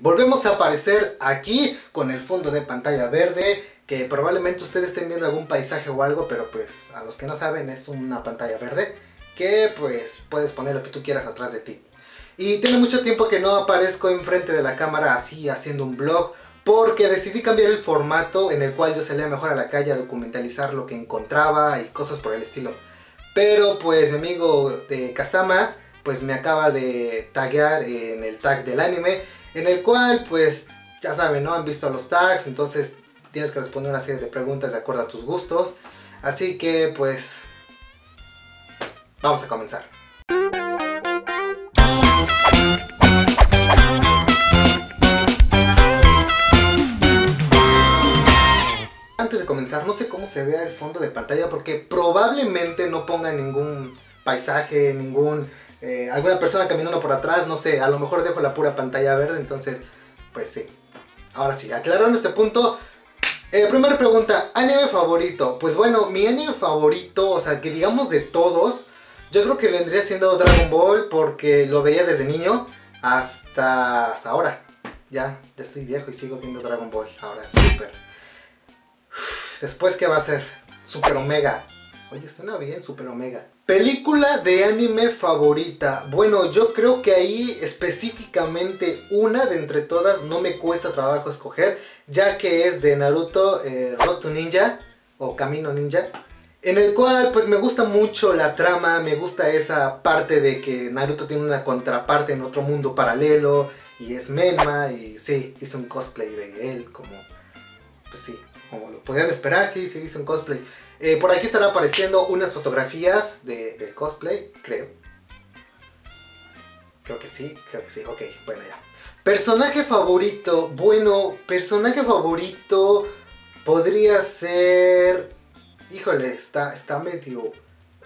volvemos a aparecer aquí con el fondo de pantalla verde, que probablemente ustedes estén viendo algún paisaje o algo, pero pues a los que no saben es una pantalla verde, que pues puedes poner lo que tú quieras atrás de ti. Y tiene mucho tiempo que no aparezco enfrente de la cámara así haciendo un blog, porque decidí cambiar el formato en el cual yo salía mejor a la calle a documentalizar lo que encontraba y cosas por el estilo. Pero pues mi amigo de Kazama pues me acaba de taguear en el tag del anime, en el cual pues ya saben, ¿no? Han visto los tags, entonces tienes que responder una serie de preguntas de acuerdo a tus gustos. Así que pues vamos a comenzar. Antes de comenzar, no sé cómo se vea el fondo de pantalla porque probablemente no ponga ningún paisaje, ningún eh, alguna persona caminando por atrás, no sé, a lo mejor dejo la pura pantalla verde, entonces, pues sí. Ahora sí, aclarando este punto, eh, primera pregunta, anime favorito. Pues bueno, mi anime favorito, o sea, que digamos de todos, yo creo que vendría siendo Dragon Ball porque lo veía desde niño hasta, hasta ahora. Ya, ya estoy viejo y sigo viendo Dragon Ball. Ahora, súper. Después, ¿qué va a ser? Super Omega. Oye, suena bien, Super Omega. Película de anime favorita. Bueno, yo creo que ahí específicamente una de entre todas no me cuesta trabajo escoger, ya que es de Naruto eh, Road to Ninja o Camino Ninja. En el cual pues me gusta mucho la trama, me gusta esa parte de que Naruto tiene una contraparte en otro mundo paralelo y es Menma y sí, hizo un cosplay de él como, pues sí, como lo podrían esperar, sí, sí hizo un cosplay. Eh, por aquí estarán apareciendo unas fotografías de, del cosplay, creo. Creo que sí, creo que sí. Ok, bueno ya. Personaje favorito. Bueno, personaje favorito podría ser... Híjole, está, está medio,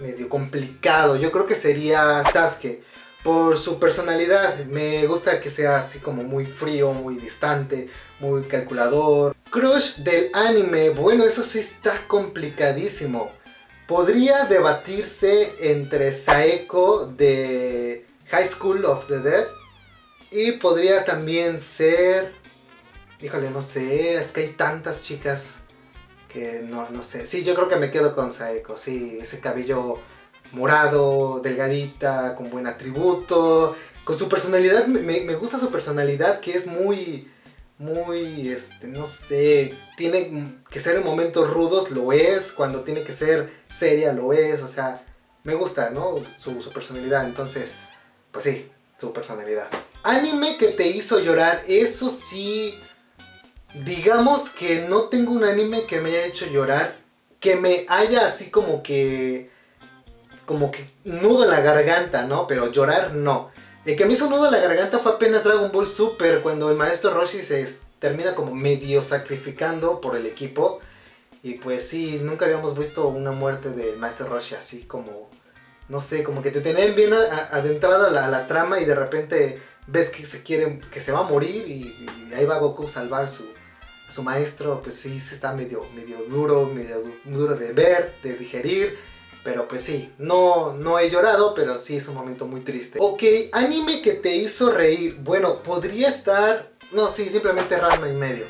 medio complicado. Yo creo que sería Sasuke. Por su personalidad. Me gusta que sea así como muy frío, muy distante, muy calculador. Crush del anime, bueno, eso sí está complicadísimo. Podría debatirse entre Saeko de High School of the Dead y podría también ser... Híjole, no sé, es que hay tantas chicas que no, no sé. Sí, yo creo que me quedo con Saeko, sí, ese cabello morado, delgadita, con buen atributo, con su personalidad, me, gusta su personalidad que es muy muy, este, no sé, tiene que ser en momentos rudos, lo es, cuando tiene que ser seria, lo es, o sea, me gusta, ¿no? Su, personalidad, entonces, pues sí, su personalidad. Anime que te hizo llorar, eso sí, digamos que no tengo un anime que me haya hecho llorar, que me haya así como que, como que nudo en la garganta, ¿no? Pero llorar no. El que me hizo nudo en la garganta fue apenas Dragon Ball Super, cuando el maestro Roshi se termina como medio sacrificando por el equipo. Y pues sí, nunca habíamos visto una muerte del maestro Roshi así como, no sé, como que te tenían bien adentrado a la, trama y de repente ves que se quieren, que se va a morir y, ahí va Goku a salvar su, a su maestro. Pues sí, se está medio, medio duro, medio duro de ver, de digerir. Pero pues sí, no, no he llorado, pero sí es un momento muy triste. Ok, anime que te hizo reír. Bueno, podría estar... No, sí, simplemente Ranma y medio.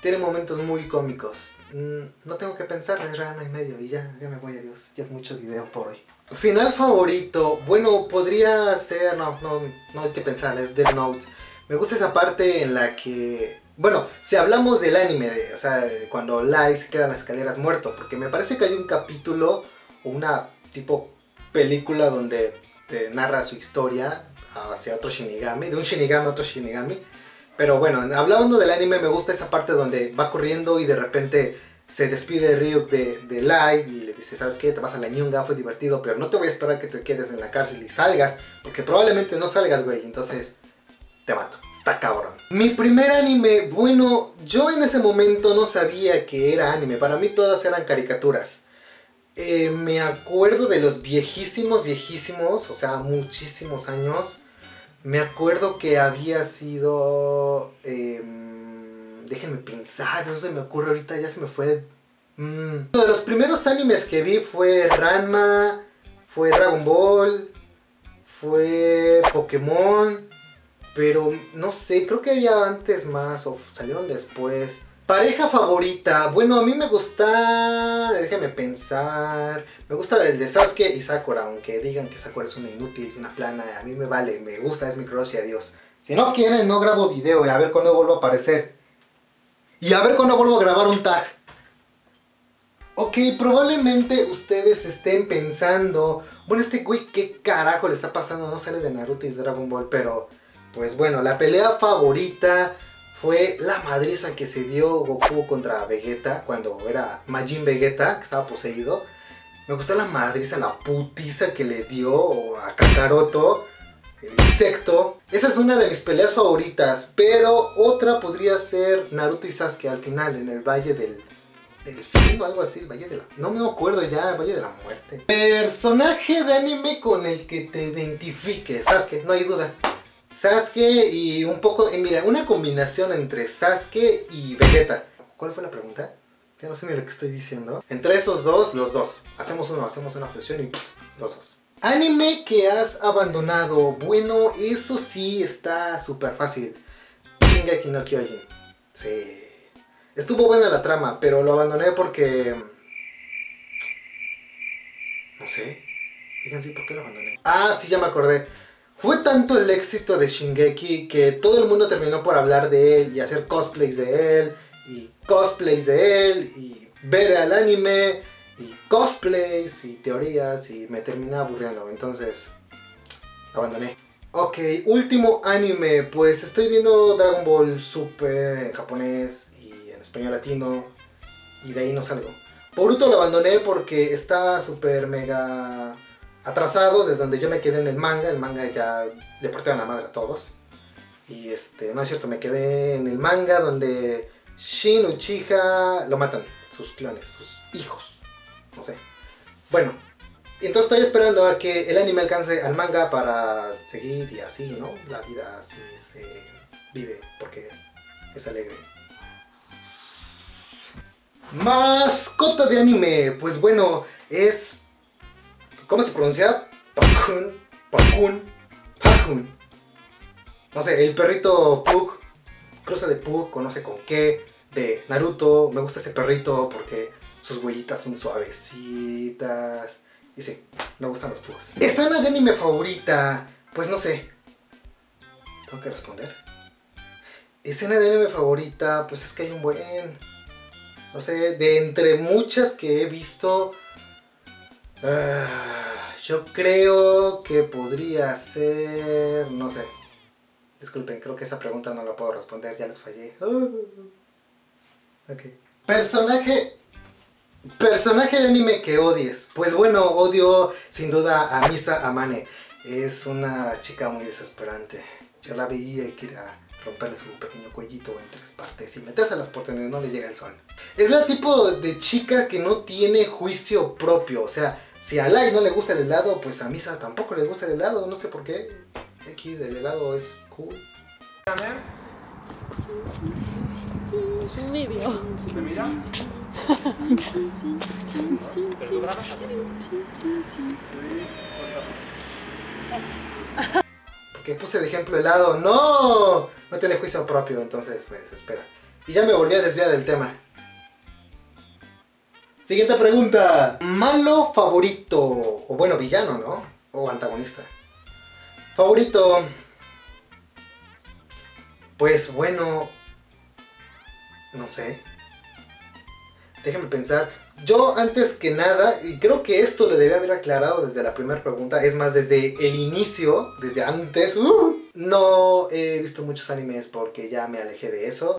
Tiene momentos muy cómicos. Mm, no tengo que pensar, es Ranma y medio y ya, ya me voy, adiós. Ya es mucho video por hoy. Final favorito. Bueno, podría ser... No, no, no hay que pensar, es Dead Note. Me gusta esa parte en la que... Bueno, si hablamos del anime, de, o sea, cuando Light se queda en las escaleras muerto, porque me parece que hay un capítulo una tipo película donde te narra su historia hacia otro Shinigami, de un Shinigami a otro Shinigami. Pero bueno, hablando del anime me gusta esa parte donde va corriendo y de repente se despide Ryuk de, de Light y le dice, ¿sabes qué? Te vas a la ñunga, fue divertido, pero no te voy a esperar que te quedes en la cárcel y salgas, porque probablemente no salgas, güey, entonces te mato. Está cabrón. Mi primer anime, bueno, yo en ese momento no sabía que era anime, para mí todas eran caricaturas. Eh, me acuerdo de los viejísimos, viejísimos, o sea, muchísimos años. Me acuerdo que había sido... Em, déjenme pensar, no se me ocurre ahorita, ya se me fue... Mm. Uno de los primeros animes que vi fue Ranma, fue Dragon Ball, fue Pokémon Pero no sé, creo que había antes más o salieron después. Pareja favorita. Bueno, a mí me gusta. Déjame pensar. Me gusta el de Sasuke y Sakura. Aunque digan que Sakura es una inútil una plana. A mí me vale, me gusta, es mi crush y adiós. Si no quieren, no grabo video y a ver cuándo vuelvo a aparecer. Y a ver cuándo vuelvo a grabar un tag. Ok, probablemente ustedes estén pensando, bueno, este güey, ¿qué carajo le está pasando? No sale de Naruto y Dragon Ball, pero pues bueno, la pelea favorita fue la madriza que se dio Goku contra Vegeta cuando era Majin Vegeta, que estaba poseído. Me gustó la madriza, la putiza que le dio a Kakaroto, el insecto. Esa es una de mis peleas favoritas, pero otra podría ser Naruto y Sasuke al final en el Valle del del fin o algo así, el Valle de la... No me acuerdo ya, Valle de la Muerte. Personaje de anime con el que te identifiques. Sasuke, no hay duda. Sasuke y un poco... Eh, mira, una combinación entre Sasuke y Vegeta. ¿Cuál fue la pregunta? Ya no sé ni lo que estoy diciendo. Entre esos dos, los dos. Hacemos uno, hacemos una fusión y los dos. Anime que has abandonado. Bueno, eso sí está súper fácil. Shingeki no Kyojin. Sí. Estuvo buena la trama, pero lo abandoné porque... No sé. Fíjense por qué lo abandoné. Ah, sí, ya me acordé. Fue tanto el éxito de Shingeki que todo el mundo terminó por hablar de él y hacer cosplays de él y cosplays de él y ver al anime y cosplays y teorías y me terminé aburriendo. Entonces, abandoné. Ok, último anime. Pues estoy viendo Dragon Ball Super en japonés español latino y de ahí no salgo. Boruto lo abandoné porque está súper mega atrasado de donde yo me quedé en el manga. El manga ya le portaron la madre a todos. Y este, no es cierto, me quedé en el manga donde Shin Uchiha lo matan, sus clones, sus hijos. No sé. Bueno, entonces estoy esperando a que el anime alcance al manga para seguir y así, ¿no? La vida así se vive porque es alegre. Mascota de anime, pues bueno, es... ¿Cómo se pronuncia? Pakun, Pakun, Pakun. No sé, el perrito Pug, cruza de Pug, conoce con qué, de Naruto, me gusta ese perrito porque sus huellitas son suavecitas. Y sí, me gustan los Pugs. Escena de anime favorita, pues no sé. Tengo que responder. Escena de anime favorita, pues es que hay un buen... No sé, de entre muchas que he visto, ah, yo creo que podría ser, no sé. Disculpen, creo que esa pregunta no la puedo responder, ya les fallé. Ah, ok. Personaje Personaje de anime que odies. Pues bueno, odio sin duda a Misa Amane. Es una chica muy desesperante. Yo la veía y quería romperle su pequeño cuellito en tres partes y meterse a las puertas donde no le llega el sol. Es la tipo de chica que no tiene juicio propio, o sea, si a Lai no le gusta el helado, pues a Misa tampoco le gusta el helado, no sé por qué. X el helado es cool. Es un vídeo. ¿Me mira? que puse de ejemplo helado. ¡No! No tiene juicio propio, entonces me desespera. Y ya me volví a desviar del tema. Siguiente pregunta. Malo favorito. O bueno, villano, ¿no? O antagonista. Favorito. Pues bueno. No sé. Déjame pensar. Yo antes que nada, y creo que esto le debía haber aclarado desde la primera pregunta, es más, desde el inicio, desde antes, uh, no he visto muchos animes porque ya me alejé de eso.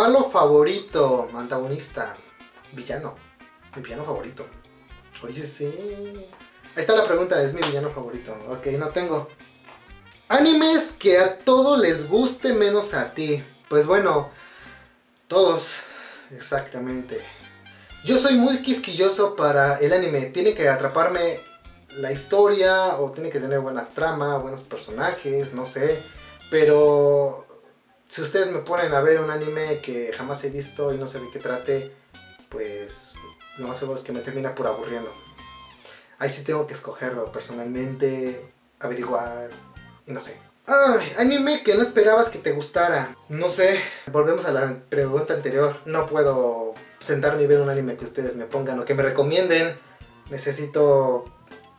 Malo favorito, antagonista, villano, mi villano favorito. Oye, sí. Ahí está la pregunta, es mi villano favorito. Ok, no tengo. Animes que a todos les guste menos a ti. Pues bueno, todos, exactamente. Yo soy muy quisquilloso para el anime. Tiene que atraparme la historia o tiene que tener buenas tramas, buenos personajes, no sé. Pero si ustedes me ponen a ver un anime que jamás he visto y no sé de qué trate, pues lo más seguro es que me termina por aburriendo. Ahí sí tengo que escogerlo personalmente, averiguar y no sé. Ay, anime que no esperabas que te gustara. No sé, volvemos a la pregunta anterior. No puedo sentarme y ver un anime que ustedes me pongan o que me recomienden. Necesito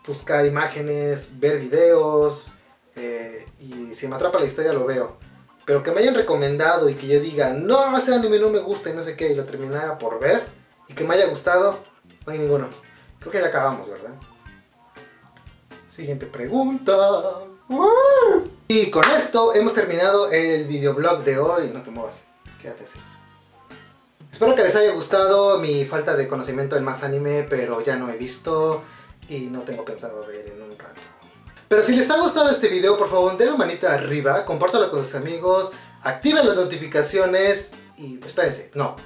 buscar imágenes, ver videos eh, y si me atrapa la historia lo veo. Pero que me hayan recomendado y que yo diga, no, ese anime no me gusta y no sé qué, y lo terminara por ver y que me haya gustado, no hay ninguno. Creo que ya acabamos, ¿verdad? Siguiente pregunta. Y con esto hemos terminado el videoblog de hoy. No te muevas, quédate así. Espero que les haya gustado mi falta de conocimiento en más anime, pero ya no he visto y no tengo pensado ver en un. Pero si les ha gustado este video, por favor denle manita arriba, compártalo con sus amigos, activen las notificaciones y espérense, no.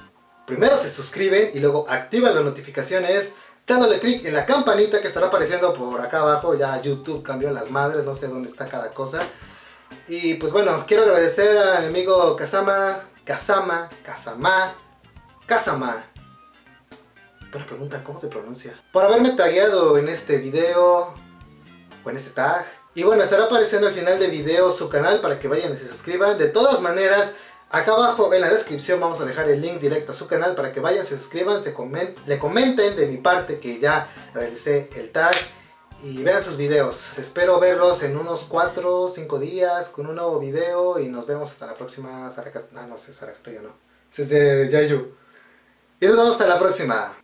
Primero se suscriben y luego activan las notificaciones dándole clic en la campanita que estará apareciendo por acá abajo. Ya YouTube cambió las madres, no sé dónde está cada cosa. Y pues bueno, quiero agradecer a mi amigo Kazama, Kazama, Kazama, Kazama. Buena pregunta, ¿cómo se pronuncia? Por haberme tagueado en este video o en este tag. Y bueno, estará apareciendo al final del video su canal para que vayan y se suscriban. De todas maneras, Acá abajo en la descripción vamos a dejar el link directo a su canal para que vayan, se suscriban, se le comenten de mi parte que ya realicé el tag y vean sus videos. Espero verlos en unos 4 o 5 días con un nuevo video y nos vemos hasta la próxima. Ah, no sé, Sarakato ya no. Es de Yayu. Y nos vemos hasta la próxima.